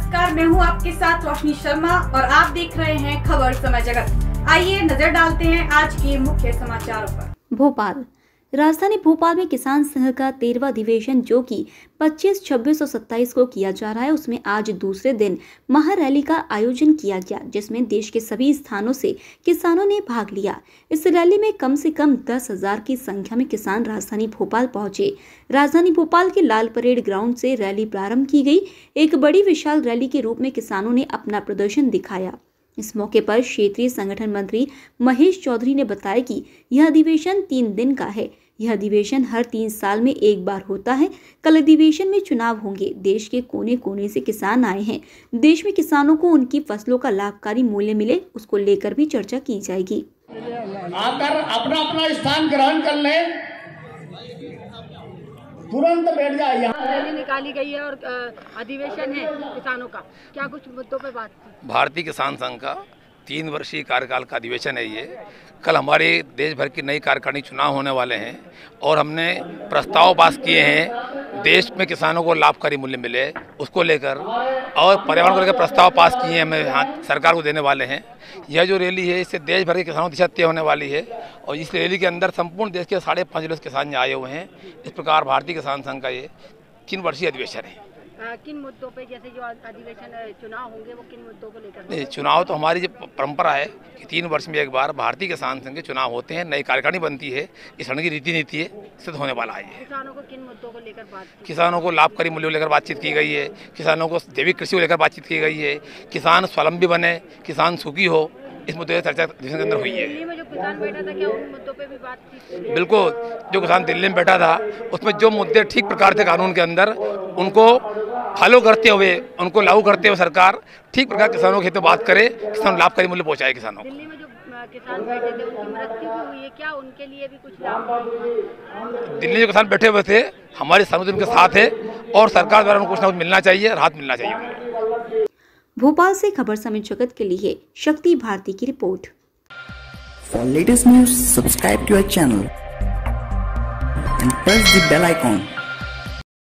नमस्कार, मैं हूँ आपके साथ रोशनी शर्मा और आप देख रहे हैं खबर समय जगत। आइए नज़र डालते हैं आज के मुख्य समाचारों पर। भोपाल राजधानी भोपाल में किसान संघ का तेरहवा अधिवेशन जो कि 25, 26 और 27 को किया जा रहा है उसमें आज दूसरे दिन महारैली का आयोजन किया गया जिसमें देश के सभी स्थानों से किसानों ने भाग लिया। इस रैली में कम से कम दस हज़ार की संख्या में किसान राजधानी भोपाल पहुँचे। राजधानी भोपाल के लाल परेड ग्राउंड से रैली प्रारंभ की गई। एक बड़ी विशाल रैली के रूप में किसानों ने अपना प्रदर्शन दिखाया। इस मौके पर क्षेत्रीय संगठन मंत्री महेश चौधरी ने बताया कि यह अधिवेशन तीन दिन का है। यह अधिवेशन हर तीन साल में एक बार होता है। कल अधिवेशन में चुनाव होंगे। देश के कोने कोने से किसान आए हैं। देश में किसानों को उनकी फ़सलों का लाभकारी मूल्य मिले उसको लेकर भी चर्चा की जाएगी। आकर अपना अपना स्थान ग्रहण कर ले। तुरंत बैठ जाए यहाँ। रैली निकाली गई है और अधिवेशन है किसानों का। क्या कुछ मुद्दों पे बात भारतीय किसान संघ का तीन वर्षीय कार्यकाल का अधिवेशन है ये। कल हमारे देश भर की नई कार्यकारिणी चुनाव होने वाले हैं और हमने प्रस्ताव पास किए हैं, देश में किसानों को लाभकारी मूल्य मिले, उसको लेकर और पर्यावरण को लेकर प्रस्ताव पास किए हैं हमें यहाँ सरकार को देने वाले हैं। यह जो रैली है, इससे देश भर के किसानों की दिशा तय होने वाली है और इस रैली के अंदर संपूर्ण देश के साढ़े पाँच किसान आए हुए हैं। इस प्रकार भारतीय किसान संघ का ये तीन वर्षीय अधिवेशन है। किन मुद्दों पे जैसे जो अधिवेशन चुनाव होंगे वो किन मुद्दों को लेकर नहीं चुनाव तो हमारी जो परंपरा है कि तीन वर्ष में एक बार भारतीय किसान संघ के चुनाव होते हैं नई कार्यकारिणी बनती है इस तरह की रीति नीति है सिद्ध होने वाला है किसानों को किन मुद्दों को लेकर बात किसानों को लाभकारी मूल्य को लेकर बातचीत की गई है किसानों को जैविक कृषि को लेकर बातचीत की गई है किसान स्वावलंबी बने किसान सुखी हो इस मुद्दे पर चर्चा अधिवेशन के अंदर हुई है। दिल्ली में जो किसान बैठा था क्या उन मुद्दों पे भी बात की बिल्कुल जो किसान दिल्ली में बैठा था उसमें जो मुद्दे ठीक प्रकार थे कानून के अंदर उनको फॉलो करते हुए उनको लागू करते हुए सरकार ठीक प्रकार किसानों के हित में बात करे किसान लाभकारी मूल्य पहुँचाए किसानों को। दिल्ली में जो किसान बैठे थे उनकी मृत्यु हुई है? क्या उनके लिए भी कुछ लाभ दिल्ली में किसान बैठे हुए थे हमारे संगठन उनके साथ है और सरकार द्वारा उनको कुछ ना कुछ मिलना चाहिए राहत मिलना चाहिए उनको भोपाल से खबर समय जगत के लिए शक्ति भारती की रिपोर्ट। For latest news, subscribe to our channel and press the bell icon.